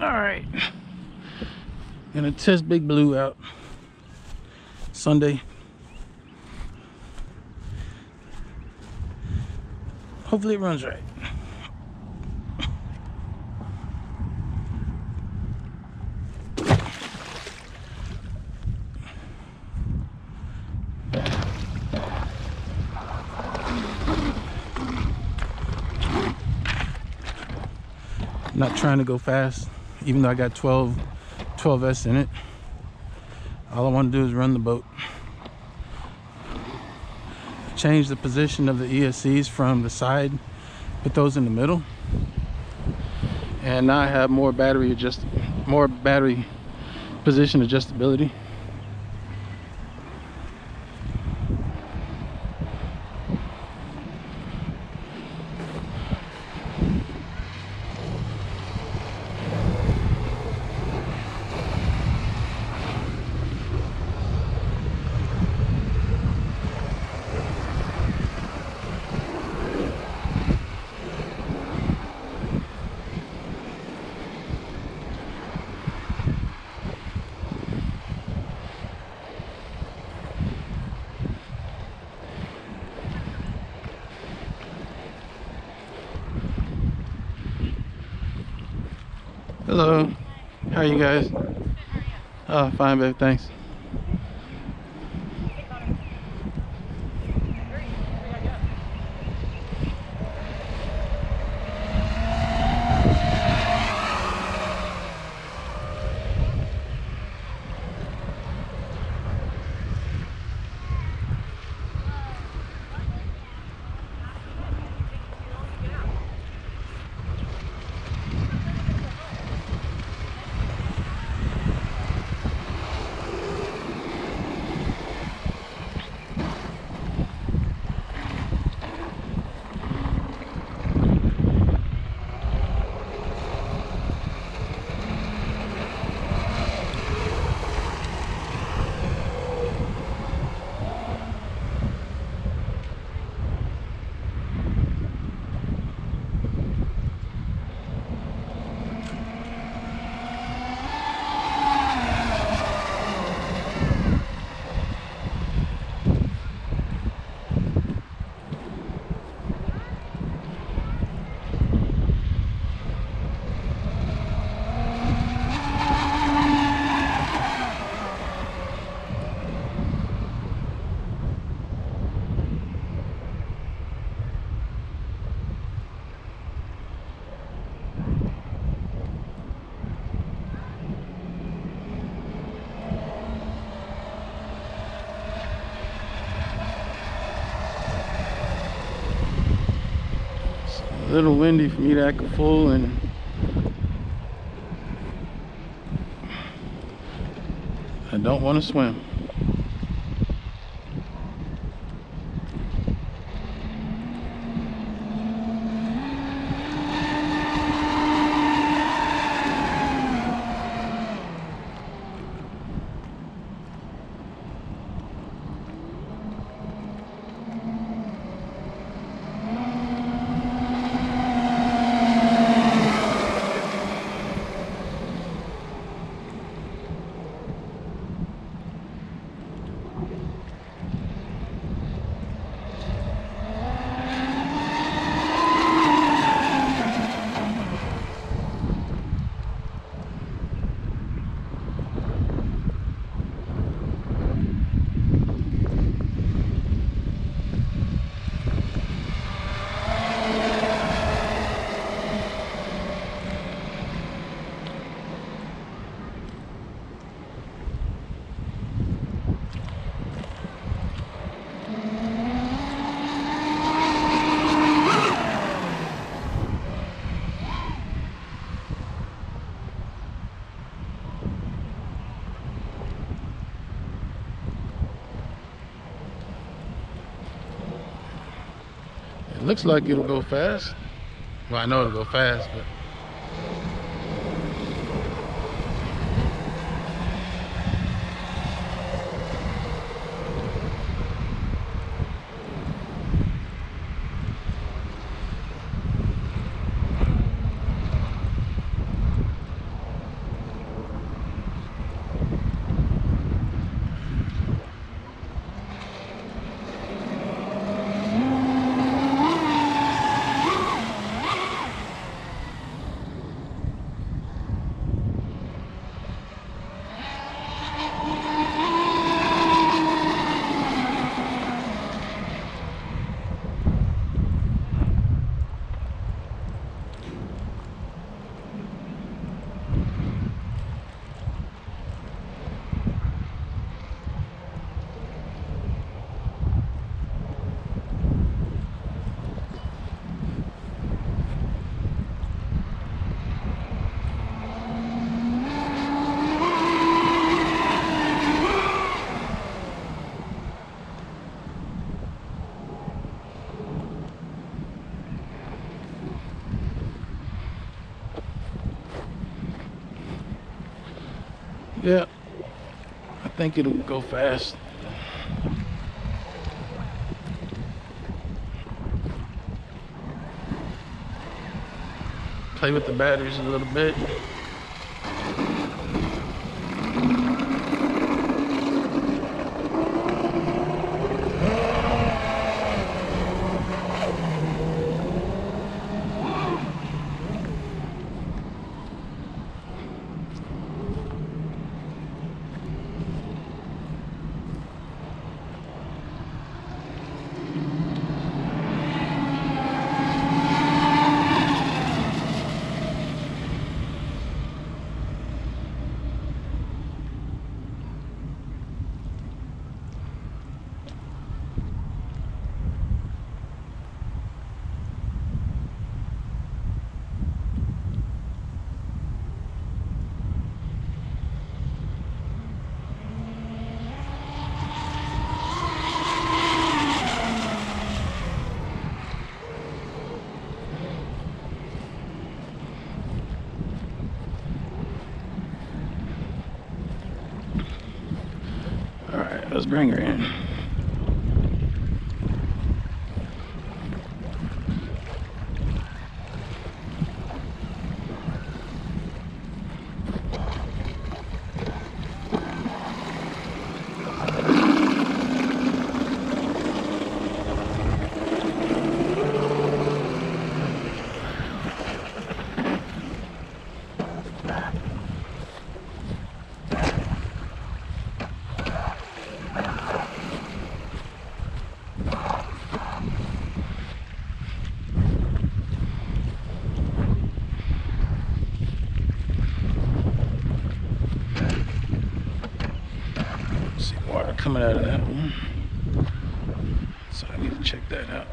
All right. Gonna test Big Blue out Sunday. Hopefully it runs right. not trying to go fast even though I got 12 12s in it all I want to do is run the boat. Change the position of the ESCs from the side put those in the middle and now I have more battery adjust more battery position adjustability Hello. How are you guys? Oh, fine, babe. Thanks. A little windy for me to act a fool and I don't want to swim. Looks like it'll go fast. Well, I know it'll go fast, but Yeah, I think it'll go fast. Play with the batteries a little bit. All right, let's bring her in. See water coming out of that one. So I need to check that out.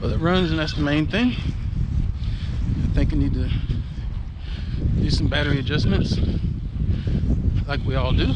Well, it runs, and that's the main thing. I think I need to do some battery adjustments, like we all do.